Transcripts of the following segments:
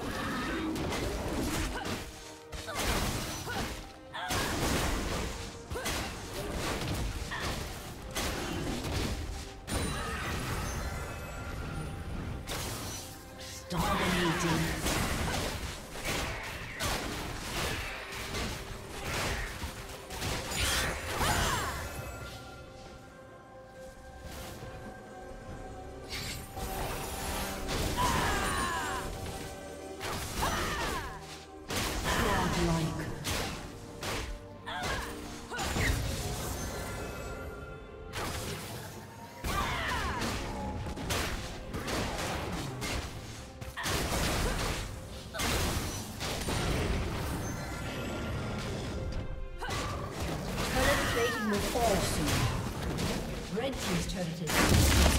you destroyed. inhibitor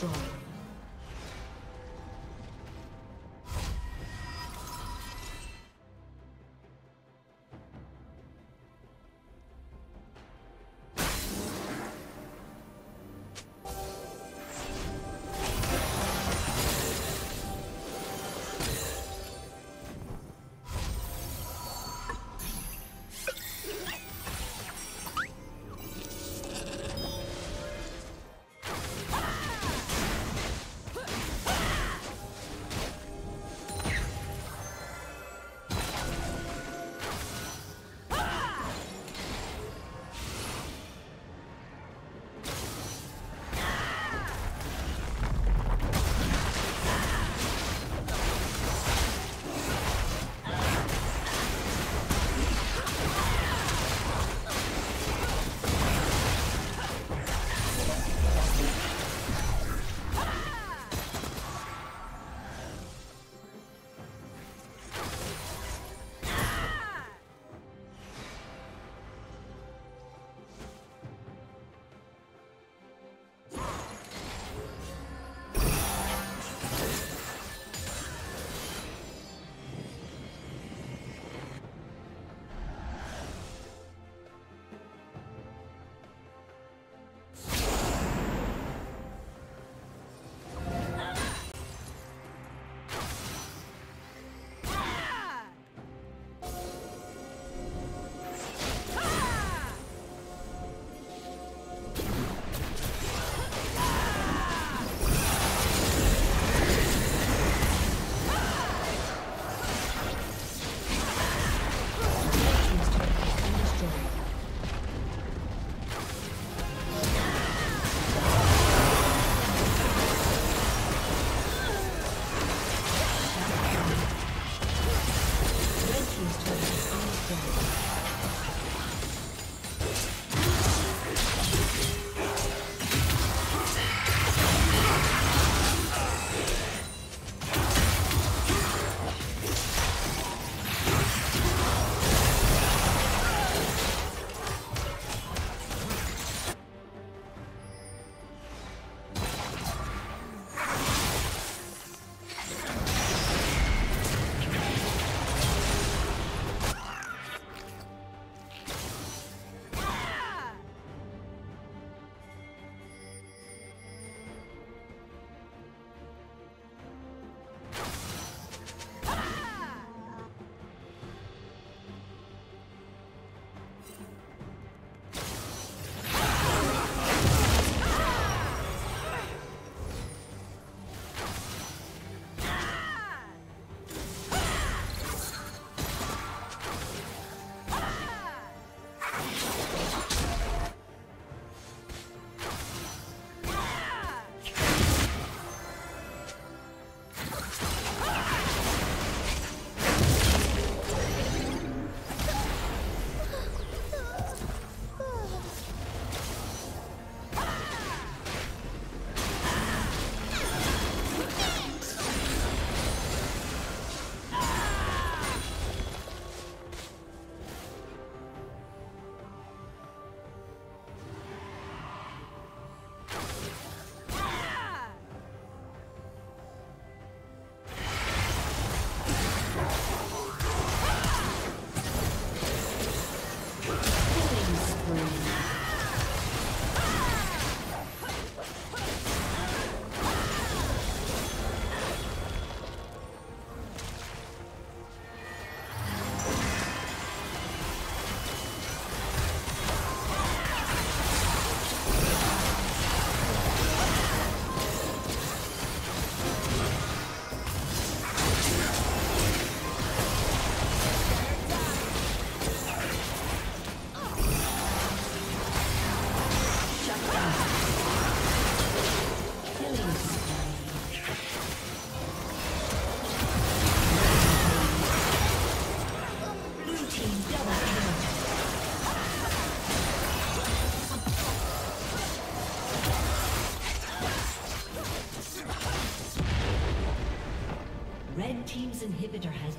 has